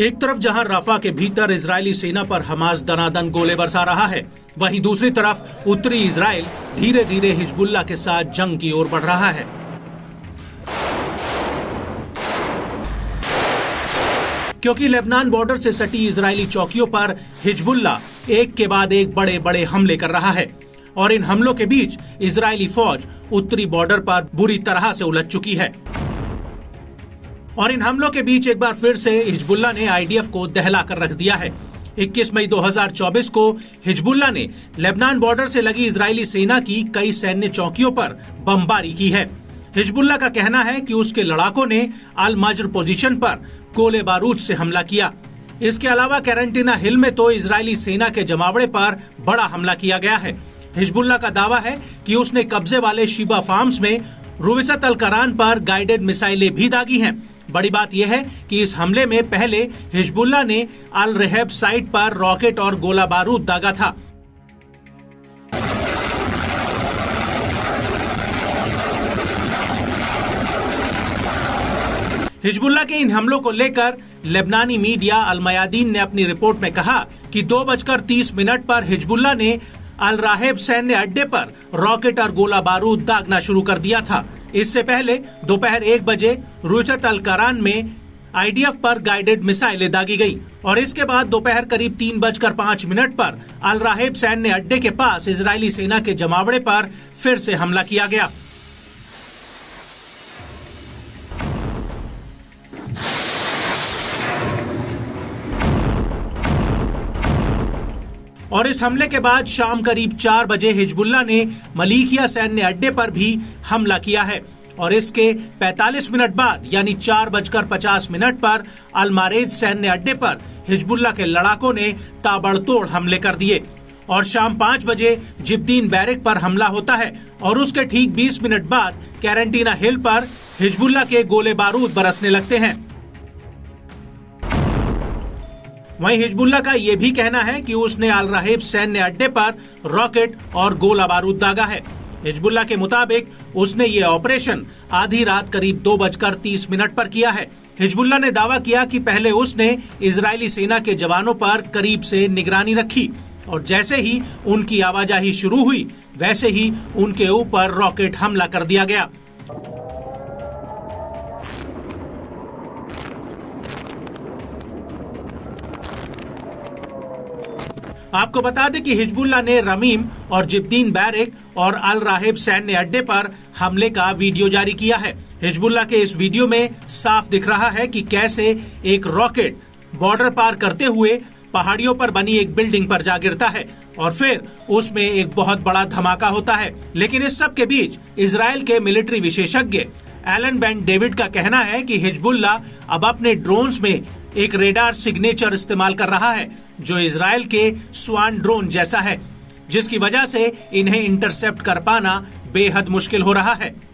एक तरफ़ जहाँ राफा के भीतर इजरायली सेना पर हमास दनादन गोले बरसा रहा है, वहीं दूसरी तरफ़ उत्तरी इसराइल धीरे धीरे हिजबुल्ला के साथ जंग की ओर बढ़ रहा है। क्योंकि लेबनान बॉर्डर से सटी इजरायली चौकियों पर हिजबुल्ला एक के बाद एक बड़े बड़े हमले कर रहा है, और इन हमलों के बीच इजरायली फौज उत्तरी बॉर्डर पर बुरी तरह से उलझ चुकी है। और इन हमलों के बीच एक बार फिर से हिजबुल्ला ने आईडीएफ को दहला कर रख दिया है। 21 मई 2024 को हिजबुल्ला ने लेबनान बॉर्डर से लगी इजरायली सेना की कई सैन्य चौकियों पर बमबारी की है। हिजबुल्ला का कहना है कि उसके लड़ाकों ने अल मजर पोजीशन पर गोले बारूद से हमला किया। इसके अलावा कैरेंटीना हिल में तो इजरायली सेना के जमावड़े पर बड़ा हमला किया गया है। हिजबुल्ला का दावा है कि उसने कब्जे वाले शिबा फार्म्स में रुविसत अल करान पर गाइडेड मिसाइलें भी दागी हैं। बड़ी बात यह है कि इस हमले में पहले हिजबुल्ला ने अल रहब साइट पर रॉकेट और गोला बारूद दागा था। हिजबुल्ला के इन हमलों को लेकर लेबनानी मीडिया अलमयादीन ने अपनी रिपोर्ट में कहा कि दो बजकर तीस मिनट पर हिजबुल्ला ने अल राहेब सैन्य अड्डे पर रॉकेट और गोला बारूद दागना शुरू कर दिया था। इससे पहले दोपहर एक बजे रुचत अल करान में आईडीएफ पर गाइडेड मिसाइलें दागी गई और इसके बाद दोपहर करीब तीन बजकर पाँच मिनट पर अल राहेब सैन्य अड्डे के पास इजरायली सेना के जमावड़े पर फिर से हमला किया गया। और इस हमले के बाद शाम करीब चार बजे हिजबुल्ला ने मलिकिया सैन्य अड्डे पर भी हमला किया है और इसके 45 मिनट बाद, यानी चार बजकर पचास मिनट पर, अलमारेज सैन्य अड्डे पर हिजबुल्ला के लड़ाकों ने ताबड़तोड़ हमले कर दिए। और शाम पाँच बजे जिब्दीन बैरक पर हमला होता है और उसके ठीक 20 मिनट बाद कैरेंटीना हिल पर हिजबुल्ला के गोले बारूद बरसने लगते हैं। वहीं हिजबुल्ला का ये भी कहना है कि उसने अल राहिब सैन्य अड्डे पर रॉकेट और गोला बारूद दागा है। हिजबुल्ला के मुताबिक उसने ये ऑपरेशन आधी रात करीब दो बजकर तीस मिनट पर किया है। हिजबुल्ला ने दावा किया कि पहले उसने इजरायली सेना के जवानों पर करीब से निगरानी रखी और जैसे ही उनकी आवाजाही शुरू हुई, वैसे ही उनके ऊपर रॉकेट हमला कर दिया गया। आपको बता दें कि हिजबुल्ला ने रमीम और जिब्दीन बैरिक और अल राहिब सैन्य अड्डे पर हमले का वीडियो जारी किया है। हिजबुल्ला के इस वीडियो में साफ़ दिख रहा है कि कैसे एक रॉकेट बॉर्डर पार करते हुए पहाड़ियों पर बनी एक बिल्डिंग पर जा गिरता है और फिर उसमें एक बहुत बड़ा धमाका होता है। लेकिन इस सब के बीच इसराइल के मिलिट्री विशेषज्ञ एलन बैन डेविड का कहना है कि हिजबुल्ला अब अपने ड्रोन्स में एक रेडार सिग्नेचर इस्तेमाल कर रहा है। जो इसराइल के स्वान ड्रोन जैसा है, जिसकी वजह से इन्हें इंटरसेप्ट कर पाना बेहद मुश्किल हो रहा है।